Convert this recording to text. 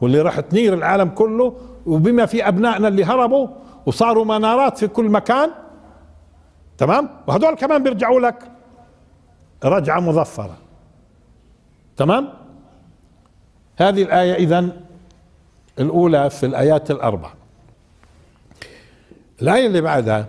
واللي راح تنير العالم كله وبما في أبنائنا اللي هربوا وصاروا منارات في كل مكان. تمام؟ وهذول كمان بيرجعوا لك. رجعة مظفرة. تمام؟ هذه الآية اذا الأولى في الآيات الأربع. الآية اللي بعدها